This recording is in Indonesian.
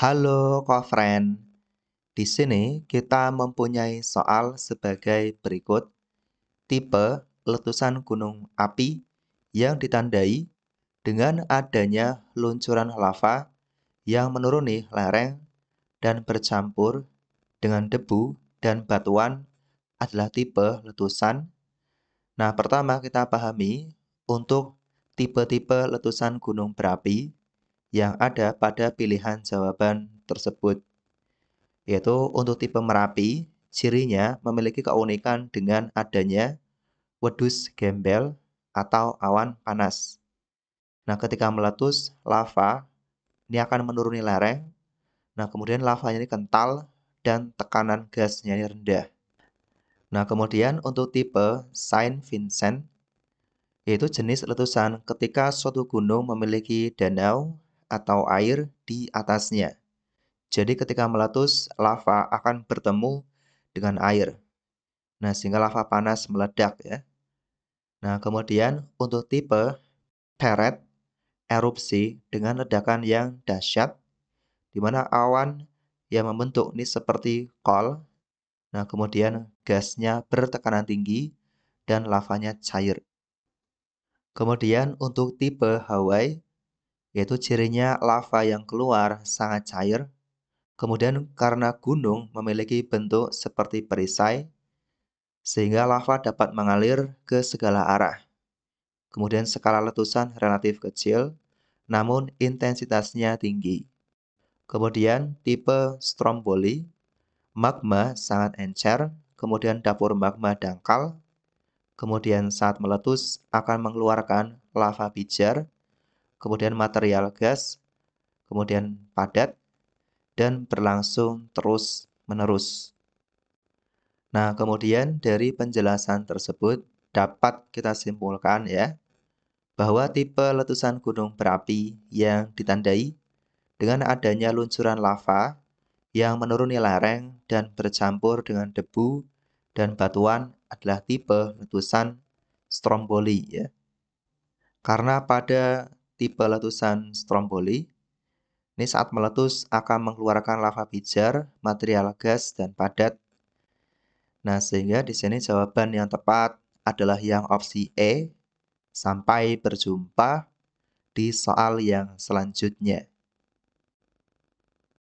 Halo, co-friend. Di sini kita mempunyai soal sebagai berikut. Tipe letusan gunung api yang ditandai dengan adanya luncuran lava yang menuruni lereng dan bercampur dengan debu dan batuan adalah tipe letusan. Nah, pertama kita pahami untuk tipe-tipe letusan gunung berapi yang ada pada pilihan jawaban tersebut. Yaitu untuk tipe Merapi, cirinya memiliki keunikan dengan adanya wedus gembel atau awan panas. Nah, ketika meletus, lava ini akan menuruni lereng. Nah, kemudian lavanya ini kental dan tekanan gasnya ini rendah. Nah, kemudian untuk tipe Saint Vincent, yaitu jenis letusan ketika suatu gunung memiliki danau atau air di atasnya. Jadi ketika meletus, lava akan bertemu dengan air. Nah, sehingga lava panas meledak ya. Nah, kemudian untuk tipe peret erupsi dengan ledakan yang dahsyat di mana awan yang membentuk ini seperti kol. Nah, kemudian gasnya bertekanan tinggi dan lavanya cair. Kemudian untuk tipe Hawaii yaitu cirinya lava yang keluar sangat cair. Kemudian karena gunung memiliki bentuk seperti perisai, sehingga lava dapat mengalir ke segala arah. Kemudian skala letusan relatif kecil, namun intensitasnya tinggi. Kemudian tipe Stromboli, magma sangat encer, kemudian dapur magma dangkal, kemudian saat meletus akan mengeluarkan lava pijar, kemudian material gas, kemudian padat, dan berlangsung terus-menerus. Nah, kemudian dari penjelasan tersebut dapat kita simpulkan ya, bahwa tipe letusan gunung berapi yang ditandai dengan adanya luncuran lava yang menuruni lereng dan bercampur dengan debu dan batuan adalah tipe letusan Stromboli ya. Karena pada tipe letusan Stromboli. Ini saat meletus akan mengeluarkan lava pijar, material gas, dan padat. Nah, sehingga di sini jawaban yang tepat adalah yang opsi E. Sampai berjumpa di soal yang selanjutnya.